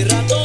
hace.